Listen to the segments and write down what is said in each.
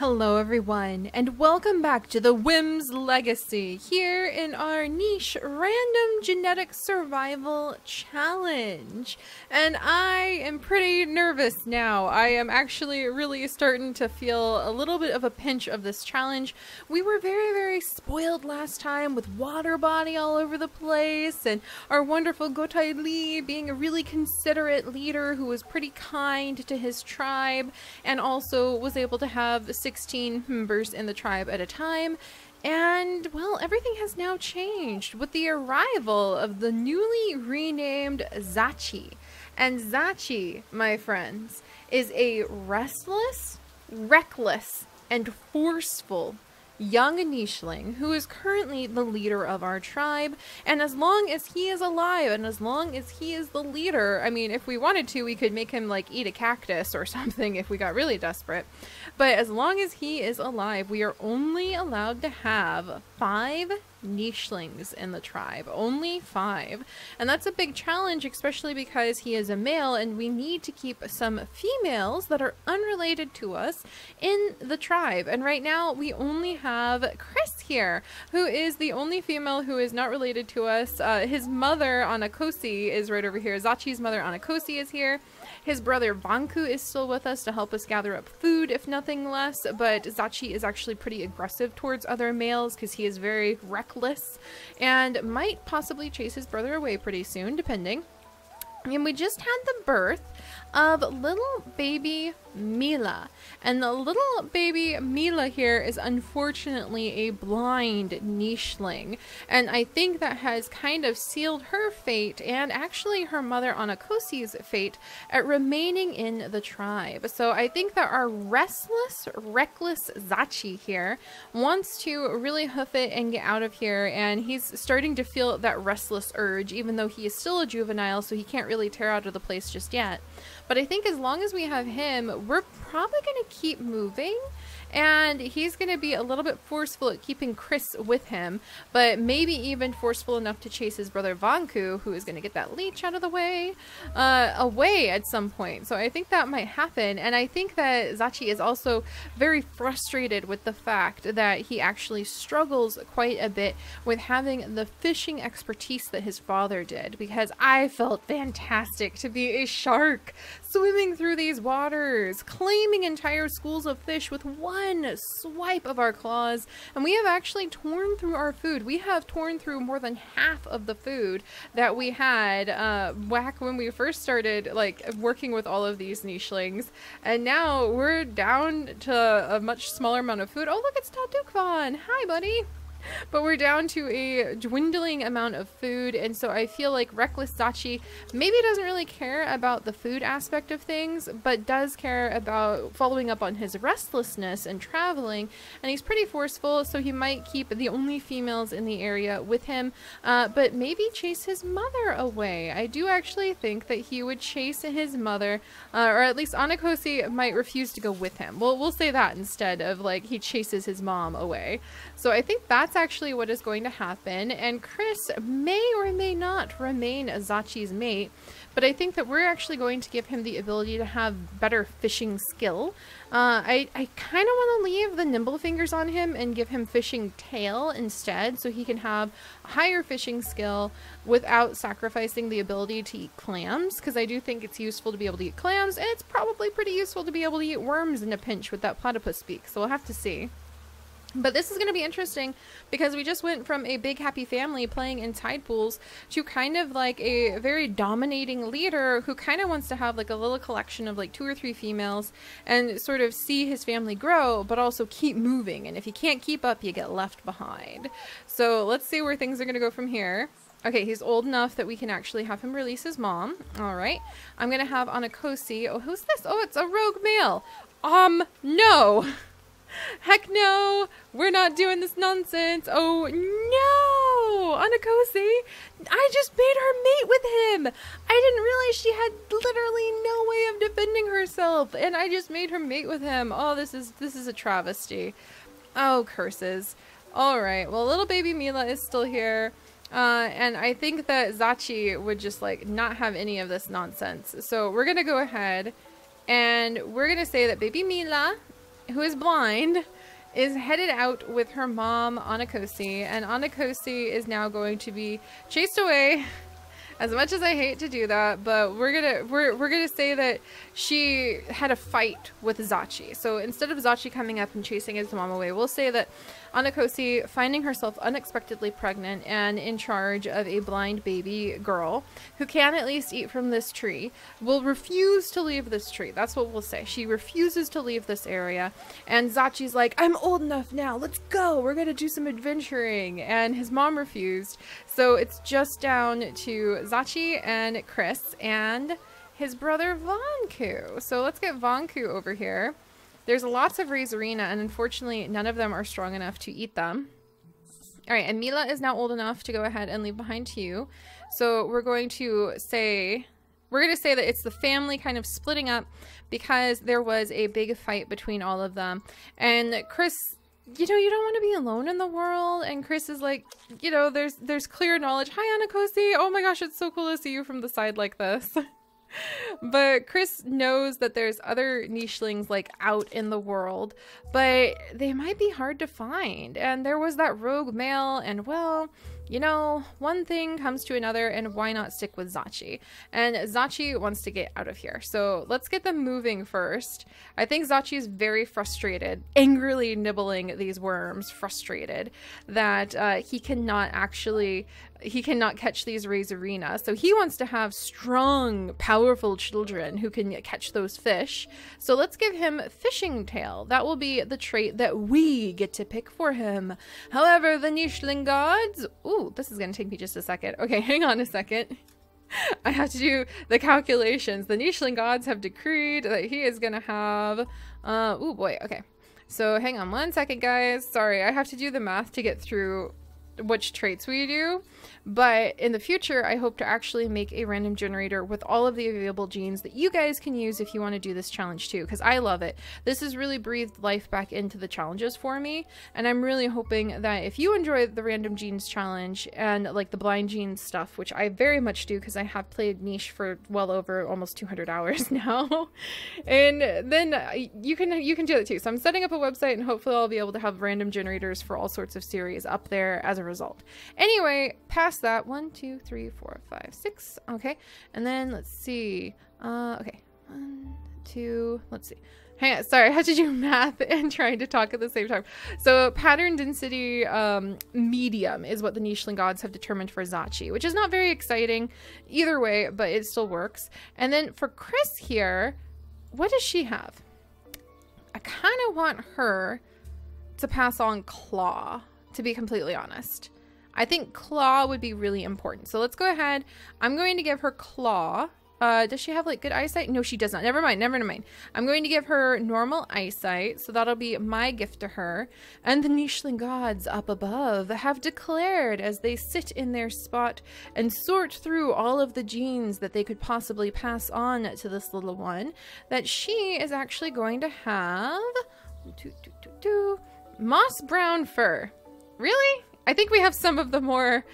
Hello everyone, and welcome back to the Whims Legacy, here in our niche Random Genetic Survival Challenge. And I am pretty nervous now. I am actually really starting to feel a little bit of a pinch of this challenge. We were very, very spoiled last time with water body all over the place, and our wonderful Gotai Li being a really considerate leader who was pretty kind to his tribe, and also was able to have 16 members in the tribe at a time. And, well, everything has now changed with the arrival of the newly renamed Zachi. And Zachi, my friends, is a restless, reckless, and forceful young Nicheling who is currently the leader of our tribe. And as long as he is alive and as long as he is the leader, I mean, if we wanted to, we could make him like eat a cactus or something if we got really desperate. But as long as he is alive, we are only allowed to have five nichelings in the tribe. Only five. And that's a big challenge, especially because he is a male and we need to keep some females that are unrelated to us in the tribe. And right now we only have Chris here, who is the only female who is not related to us. Uh, his mother, Anakosi, is right over here. Zachi's mother, Anakosi, is here. His brother Vanku is still with us to help us gather up food, if nothing less, but Zachi is actually pretty aggressive towards other males because he is very reckless and might possibly chase his brother away pretty soon, depending. And we just had the birth of little baby Mila. And the little baby Mila here is unfortunately a blind nicheling. And I think that has kind of sealed her fate and actually her mother Anakosi's fate at remaining in the tribe. So I think that our restless, reckless Zachi here wants to really hoof it and get out of here. And he's starting to feel that restless urge, even though he is still a juvenile, so he can't really tear out of the place just yet. But I think as long as we have him, we're probably going to keep moving and he's going to be a little bit forceful at keeping Chris with him, but maybe even forceful enough to chase his brother Vanku, who is going to get that leech out of the way, uh, away at some point. So I think that might happen, and I think that Zachi is also very frustrated with the fact that he actually struggles quite a bit with having the fishing expertise that his father did, because I felt fantastic to be a shark swimming through these waters, claiming entire schools of fish with one swipe of our claws and we have actually torn through our food. We have torn through more than half of the food that we had uh, back when we first started like working with all of these nichelings and now we're down to a much smaller amount of food. Oh look, it's Tadukvan! Hi buddy! But we're down to a dwindling amount of food and so I feel like Reckless Zachi maybe doesn't really care about the food aspect of things but does care about following up on his restlessness and traveling and he's pretty forceful so he might keep the only females in the area with him uh, but maybe chase his mother away. I do actually think that he would chase his mother uh, or at least Anakosi might refuse to go with him. Well, we'll say that instead of like he chases his mom away. So I think that's actually what is going to happen. And Chris may or may not remain Zachi's mate, but I think that we're actually going to give him the ability to have better fishing skill. Uh, I, I kind of want to leave the nimble fingers on him and give him fishing tail instead so he can have higher fishing skill without sacrificing the ability to eat clams because I do think it's useful to be able to eat clams and it's probably pretty useful to be able to eat worms in a pinch with that platypus beak so we'll have to see. But this is going to be interesting because we just went from a big happy family playing in tide pools to kind of like a very dominating leader who kind of wants to have like a little collection of like two or three females and sort of see his family grow, but also keep moving. And if you can't keep up, you get left behind. So let's see where things are going to go from here. Okay, he's old enough that we can actually have him release his mom. All right. I'm going to have Anakosi. Oh, who's this? Oh, it's a rogue male. Um, no. Heck no! We're not doing this nonsense! Oh no! Anakosi! I just made her mate with him! I didn't realize she had literally no way of defending herself, and I just made her mate with him. Oh, this is this is a travesty. Oh, curses. Alright, well little baby Mila is still here. Uh, and I think that Zachi would just like not have any of this nonsense. So we're gonna go ahead and we're gonna say that baby Mila who is blind, is headed out with her mom, Anakosi, and Anakosi is now going to be chased away as much as I hate to do that, but we're gonna we're we're gonna say that she had a fight with Zachi. So instead of Zachi coming up and chasing his mom away, we'll say that Anakosi finding herself unexpectedly pregnant and in charge of a blind baby girl who can at least eat from this tree will refuse to leave this tree. That's what we'll say. She refuses to leave this area. And Zachi's like, I'm old enough now. Let's go. We're going to do some adventuring. And his mom refused. So it's just down to Zachi and Chris and his brother Vanku. So let's get Vanku over here. There's lots of Razorina, and unfortunately, none of them are strong enough to eat them. All right, and Mila is now old enough to go ahead and leave behind you. So we're going to say, we're going to say that it's the family kind of splitting up because there was a big fight between all of them. And Chris you know, you don't want to be alone in the world. And Chris is like, you know, there's there's clear knowledge. Hi, Anakosi. Oh my gosh, it's so cool to see you from the side like this. but Chris knows that there's other nichelings like out in the world, but they might be hard to find. And there was that rogue male, and well, you know, one thing comes to another, and why not stick with Zachi? And Zachi wants to get out of here. So let's get them moving first. I think Zachi is very frustrated, angrily nibbling these worms, frustrated that uh, he cannot actually he cannot catch these Razorina. So he wants to have strong, powerful children who can catch those fish. So let's give him Fishing Tail. That will be the trait that we get to pick for him. However, the Nicheling gods... Ooh, this is going to take me just a second. Okay, hang on a second. I have to do the calculations. The Nicheling gods have decreed that he is going to have... Uh, oh boy, okay. So hang on one second, guys. Sorry, I have to do the math to get through which traits we do. But in the future, I hope to actually make a random generator with all of the available genes that you guys can use if you want to do this challenge too, because I love it. This has really breathed life back into the challenges for me, and I'm really hoping that if you enjoy the random genes challenge and like the blind genes stuff, which I very much do because I have played niche for well over almost 200 hours now, and then you can you can do it too. So I'm setting up a website, and hopefully I'll be able to have random generators for all sorts of series up there as a result. Anyway, past that. One, two, three, four, five, six. Okay. And then let's see. Uh, okay. One, two, let's see. Hang on, sorry, I had to do math and trying to talk at the same time. So pattern density um, medium is what the Nicheling gods have determined for Zachi, which is not very exciting either way, but it still works. And then for Chris here, what does she have? I kind of want her to pass on Claw, to be completely honest. I think claw would be really important. So let's go ahead. I'm going to give her claw. Uh, does she have like good eyesight? No, she does not. Never mind. Never mind. I'm going to give her normal eyesight. So that'll be my gift to her. And the Nicheling gods up above have declared as they sit in their spot and sort through all of the genes that they could possibly pass on to this little one that she is actually going to have moss brown fur. Really? I think we have some of the more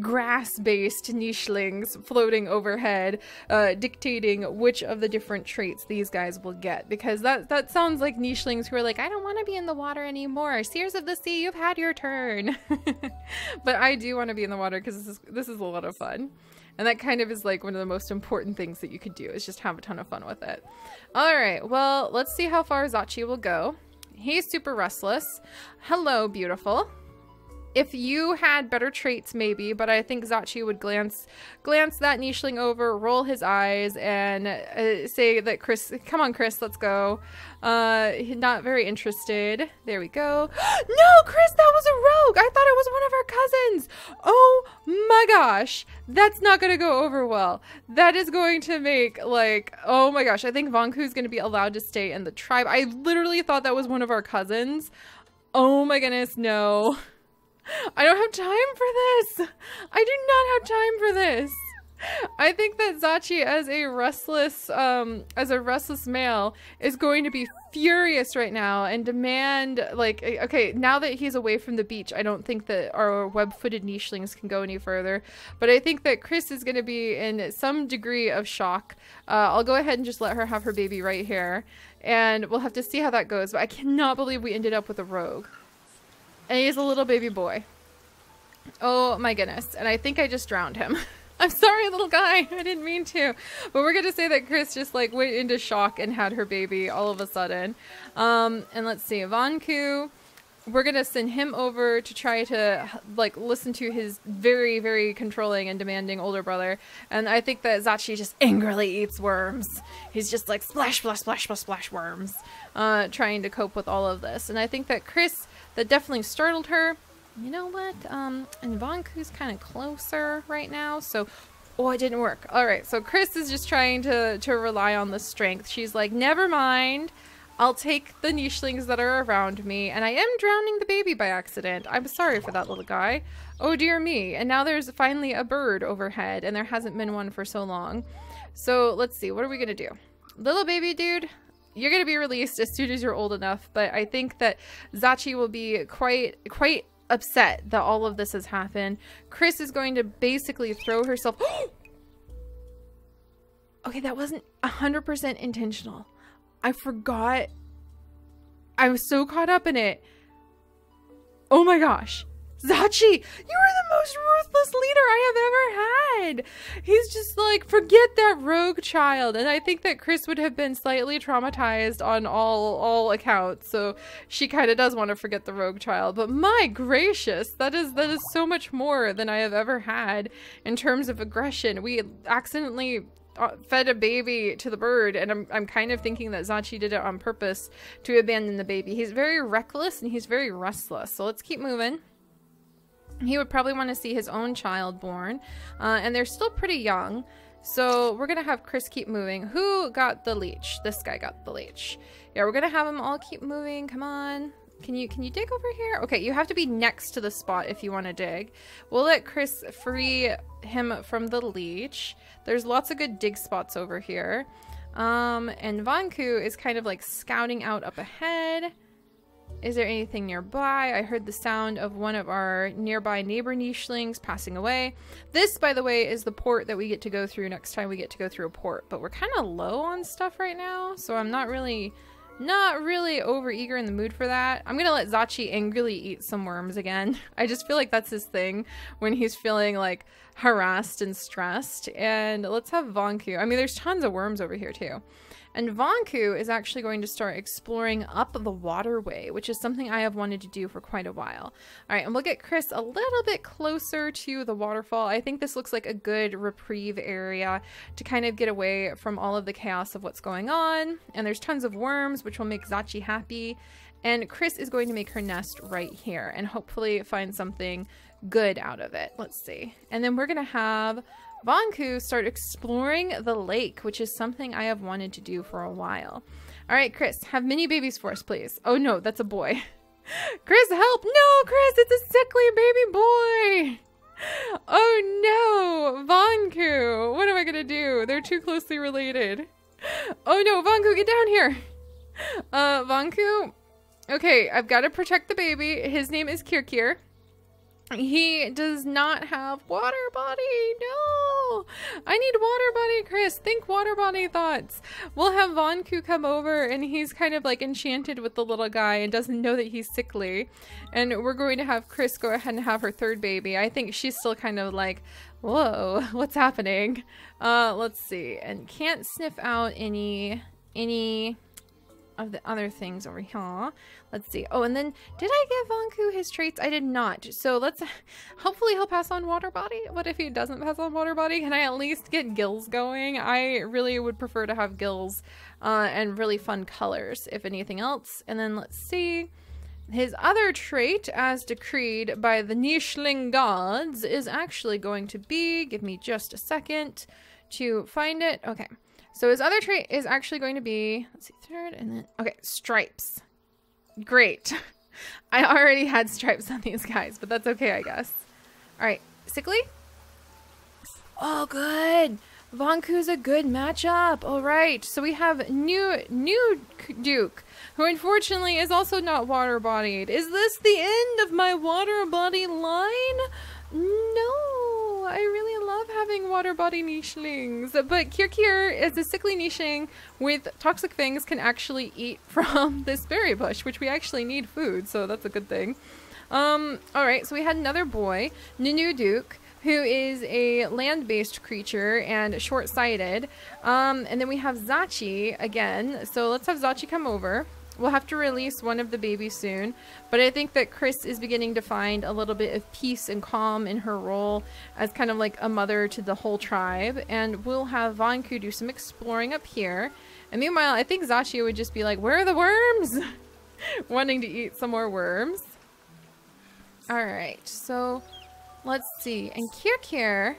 grass-based nichelings floating overhead, uh, dictating which of the different traits these guys will get. Because that that sounds like nichelings who are like, I don't want to be in the water anymore. Seers of the Sea, you've had your turn. but I do want to be in the water because this is this is a lot of fun. And that kind of is like one of the most important things that you could do is just have a ton of fun with it. All right, well, let's see how far Zachi will go. He's super restless. Hello, beautiful if you had better traits, maybe, but I think Zachi would glance glance that nicheling over, roll his eyes, and uh, say that Chris, come on, Chris, let's go. Uh, not very interested. There we go. no, Chris, that was a rogue. I thought it was one of our cousins. Oh my gosh, that's not gonna go over well. That is going to make like, oh my gosh, I think Vanku's gonna be allowed to stay in the tribe. I literally thought that was one of our cousins. Oh my goodness, no. I don't have time for this. I do not have time for this. I think that Zachi as a restless um as a restless male is going to be furious right now and demand like okay now that he's away from the beach i don't think that our web-footed nichelings can go any further but i think that chris is going to be in some degree of shock uh, i'll go ahead and just let her have her baby right here and we'll have to see how that goes but i cannot believe we ended up with a rogue and he's a little baby boy oh my goodness and i think i just drowned him I'm sorry, little guy. I didn't mean to. But we're going to say that Chris just like went into shock and had her baby all of a sudden. Um, and let's see, Vanku, we're going to send him over to try to like listen to his very, very controlling and demanding older brother. And I think that Zachi just angrily eats worms. He's just like splash, splash, splash, splash, splash worms, uh, trying to cope with all of this. And I think that Chris, that definitely startled her you know what? Um, and Vanku's kind of closer right now, so oh, it didn't work. All right, so Chris is just trying to to rely on the strength. She's like, never mind. I'll take the nichelings that are around me, and I am drowning the baby by accident. I'm sorry for that little guy. Oh dear me. And now there's finally a bird overhead, and there hasn't been one for so long. So let's see, what are we gonna do? Little baby dude, you're gonna be released as soon as you're old enough, but I think that Zachi will be quite quite upset that all of this has happened. Chris is going to basically throw herself. okay, that wasn't 100% intentional. I forgot. I was so caught up in it. Oh my gosh. Zachi, you are the most ruthless leader I have ever had. He's just like, forget that rogue child. And I think that Chris would have been slightly traumatized on all all accounts. So she kind of does want to forget the rogue child. But my gracious, that is that is so much more than I have ever had in terms of aggression. We accidentally uh, fed a baby to the bird and I'm, I'm kind of thinking that Zachi did it on purpose to abandon the baby. He's very reckless and he's very restless. So let's keep moving he would probably want to see his own child born. Uh, and they're still pretty young. So we're going to have Chris keep moving. Who got the leech? This guy got the leech. Yeah, we're going to have them all keep moving. Come on. Can you can you dig over here? Okay, you have to be next to the spot if you want to dig. We'll let Chris free him from the leech. There's lots of good dig spots over here. Um, and Vanku is kind of like scouting out up ahead. Is there anything nearby? I heard the sound of one of our nearby neighbor nichelings passing away. This, by the way, is the port that we get to go through next time we get to go through a port. But we're kind of low on stuff right now, so I'm not really, not really over eager in the mood for that. I'm gonna let Zachi angrily eat some worms again. I just feel like that's his thing when he's feeling like harassed and stressed. And let's have Vanku. I mean, there's tons of worms over here too. And Vanku is actually going to start exploring up the waterway, which is something I have wanted to do for quite a while. All right, and we'll get Chris a little bit closer to the waterfall. I think this looks like a good reprieve area to kind of get away from all of the chaos of what's going on. And there's tons of worms, which will make Zachi happy. And Chris is going to make her nest right here and hopefully find something good out of it. Let's see. And then we're going to have Vanku start exploring the lake, which is something I have wanted to do for a while. All right, Chris, have mini babies for us, please. Oh no, that's a boy. Chris, help! No, Chris, it's a sickly baby boy! Oh no, Vanku! What am I gonna do? They're too closely related. Oh no, Vanku, get down here! Uh, Vanku, okay, I've got to protect the baby. His name is Kirkir. He does not have water body. No, I need water body, Chris. Think water body thoughts. We'll have Vanku come over and he's kind of like enchanted with the little guy and doesn't know that he's sickly. And we're going to have Chris go ahead and have her third baby. I think she's still kind of like, whoa, what's happening? Uh, let's see. And can't sniff out any, any of the other things over here. Let's see. Oh, and then did I give Vanku his traits? I did not. So let's, hopefully he'll pass on water body. What if he doesn't pass on water body? Can I at least get gills going? I really would prefer to have gills uh, and really fun colors, if anything else. And then let's see. His other trait, as decreed by the Nicheling gods, is actually going to be, give me just a second to find it. Okay. So his other trait is actually going to be, let's see, third and then, okay, stripes. Great. I already had stripes on these guys, but that's okay, I guess. All right, sickly. Oh, good. Vanku's a good matchup. All right, so we have Nunu Duke, who unfortunately is also not water bodied. Is this the end of my water body line? No, I really love having water body nichelings. But Kirkir is a sickly nicheling with toxic fangs can actually eat from this berry bush, which we actually need food, so that's a good thing. Um, alright, so we had another boy, Nunu Duke, who is a land-based creature and short-sighted. Um, and then we have Zachi again. So let's have Zachi come over. We'll have to release one of the babies soon, but I think that Chris is beginning to find a little bit of peace and calm in her role as kind of like a mother to the whole tribe, and we'll have Vanku do some exploring up here. And meanwhile, I think Zachi would just be like, where are the worms? Wanting to eat some more worms. Alright, so let's see. And Kirkir,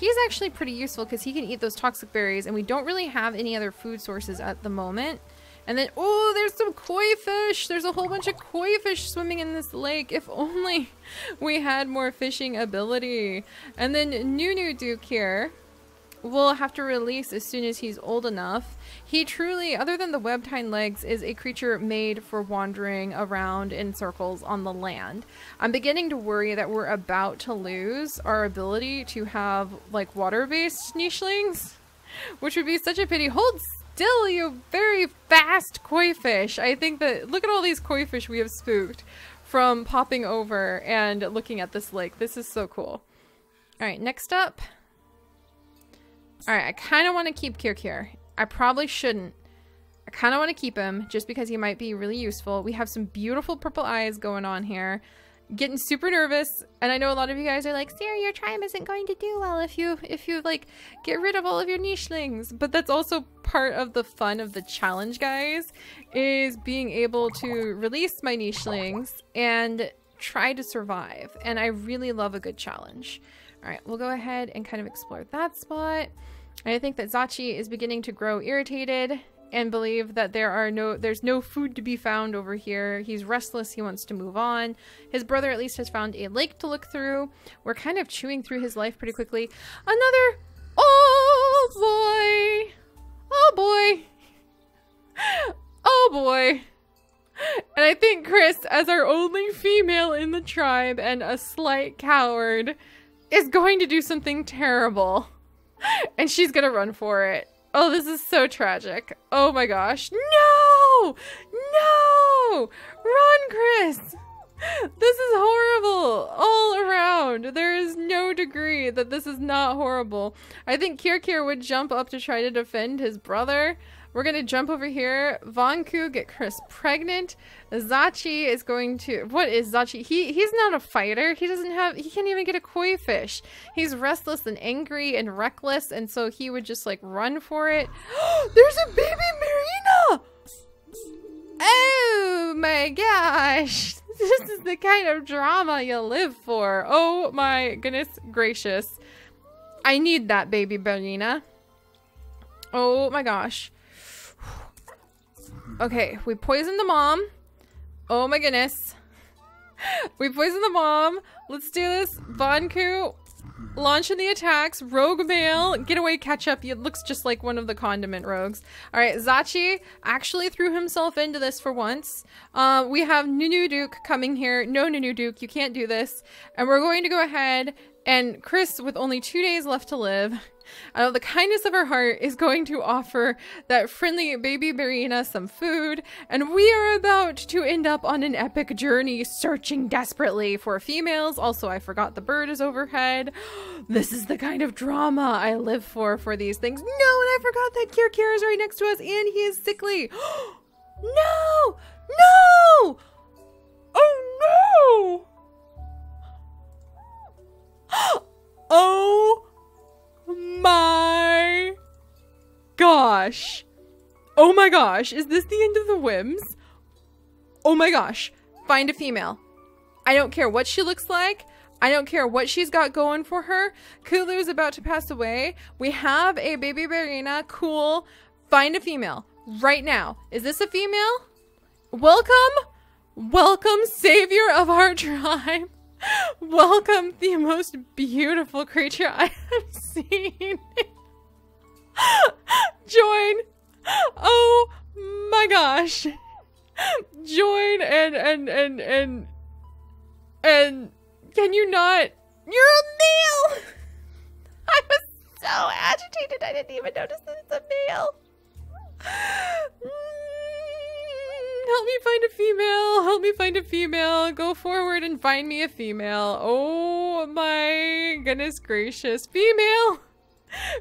he's actually pretty useful because he can eat those toxic berries, and we don't really have any other food sources at the moment. And then, oh, there's some koi fish. There's a whole bunch of koi fish swimming in this lake. If only we had more fishing ability. And then Nunu Duke here will have to release as soon as he's old enough. He truly, other than the webbed hind legs, is a creature made for wandering around in circles on the land. I'm beginning to worry that we're about to lose our ability to have like water-based nichelings, which would be such a pity. Hold still, you very fast koi fish. I think that, look at all these koi fish we have spooked from popping over and looking at this lake. This is so cool. All right, next up. All right, I kind of want to keep Kirkir. I probably shouldn't. I kind of want to keep him just because he might be really useful. We have some beautiful purple eyes going on here getting super nervous and i know a lot of you guys are like Seri your triumph isn't going to do well if you if you like get rid of all of your nichelings but that's also part of the fun of the challenge guys is being able to release my nichelings and try to survive and i really love a good challenge. All right we'll go ahead and kind of explore that spot. I think that Zachi is beginning to grow irritated and believe that there are no there's no food to be found over here. He's restless, he wants to move on. His brother at least has found a lake to look through. We're kind of chewing through his life pretty quickly. Another Oh boy. Oh boy. Oh boy. And I think Chris, as our only female in the tribe and a slight coward, is going to do something terrible. And she's gonna run for it. Oh, this is so tragic. Oh my gosh. No! No! Run, Chris! This is horrible all around. There is no degree that this is not horrible. I think Kirkir would jump up to try to defend his brother, we're going to jump over here. Vanku get Chris pregnant. Zachi is going to... What is Zachi? He He's not a fighter. He doesn't have... He can't even get a koi fish. He's restless and angry and reckless. And so he would just like run for it. There's a baby Marina! Oh my gosh. This is the kind of drama you live for. Oh my goodness gracious. I need that baby Marina. Oh my gosh. Okay, we poisoned the mom. Oh my goodness. We poisoned the mom. Let's do this. Vanku, launching the attacks. Rogue male, get away, catch up. It looks just like one of the condiment rogues. All right, Zachi actually threw himself into this for once. Uh, we have Nunu Duke coming here. No, Nunu Duke, you can't do this. And we're going to go ahead and Chris, with only two days left to live, out of the kindness of her heart, is going to offer that friendly baby Marina some food, and we are about to end up on an epic journey searching desperately for females. Also, I forgot the bird is overhead. This is the kind of drama I live for for these things. No, and I forgot that Kirkir is right next to us, and he is sickly. no! No! Gosh. Oh my gosh. Is this the end of the whims? Oh my gosh. Find a female. I don't care what she looks like. I don't care what she's got going for her. Kulu is about to pass away. We have a baby Marina. Cool. Find a female right now. Is this a female? Welcome. Welcome, savior of our tribe. Welcome the most beautiful creature I have seen. Join. Oh my gosh. Join and and and and and can you not? You're a male. I was so agitated I didn't even notice that it's a male. Mm, help me find a female. Help me find a female. Go forward and find me a female. Oh my goodness gracious. Female.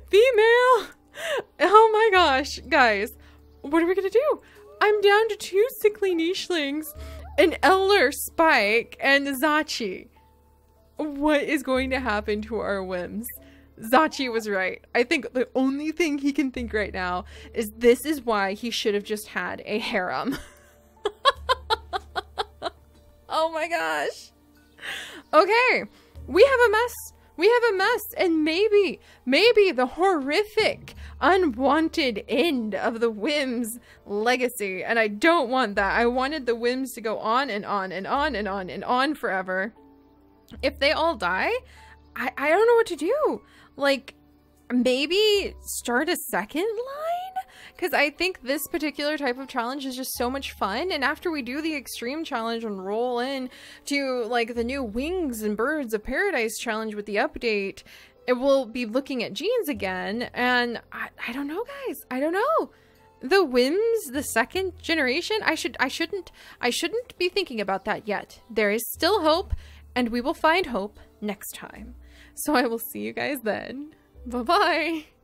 Female. Oh my gosh. Guys, what are we to do? I'm down to two sickly nichelings, an Elder Spike, and Zachi. What is going to happen to our whims? Zachi was right. I think the only thing he can think right now is this is why he should have just had a harem. oh my gosh. Okay, we have a mess. We have a mess, and maybe, maybe the horrific, unwanted end of the Whims legacy. And I don't want that. I wanted the Whims to go on and on and on and on and on forever. If they all die, I, I don't know what to do. Like, maybe start a second line? Because I think this particular type of challenge is just so much fun. And after we do the extreme challenge and roll in to like the new Wings and Birds of Paradise challenge with the update, it will be looking at genes again. And I, I don't know, guys. I don't know. The Whims, the second generation, I should I shouldn't I shouldn't be thinking about that yet. There is still hope, and we will find hope next time. So I will see you guys then. Bye bye.